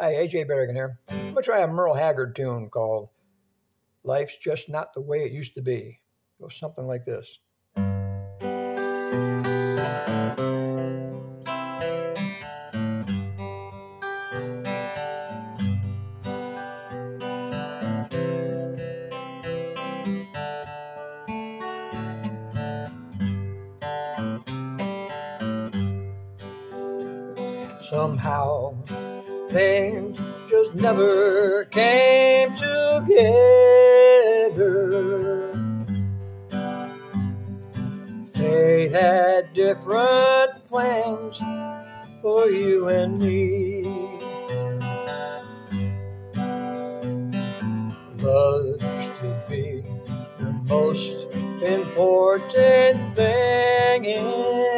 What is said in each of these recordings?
Hi, AJ Berrigan here. I'm gonna try a Merle Haggard tune called "Life's Just Not the Way It Used to Be." It goes something like this. Somehow things just never came together. Fate had different plans for you and me. Love used to be the most important thing in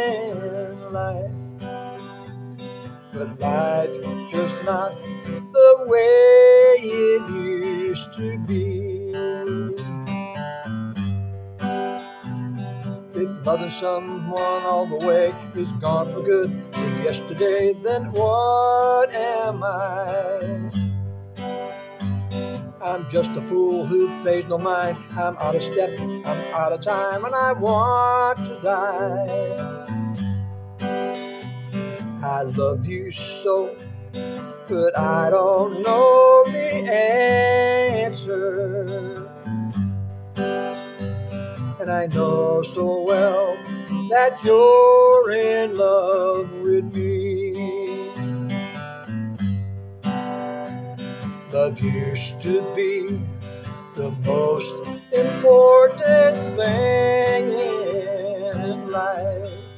But life just not the way it used to be. If loving someone all the way is gone for good with yesterday, then what am I? I'm just a fool who pays no mind. I'm out of step, I'm out of time, and I want to die. I love you so, but I don't know the answer. And I know so well that you're in love with me. Love used to be the most important thing in life.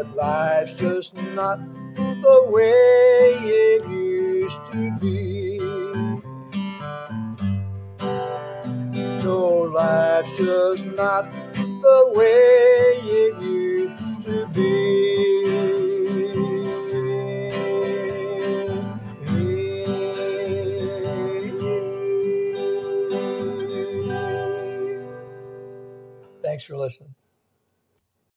But life's just not the way it used to be. No, life's just not the way it used to be. Thanks for listening.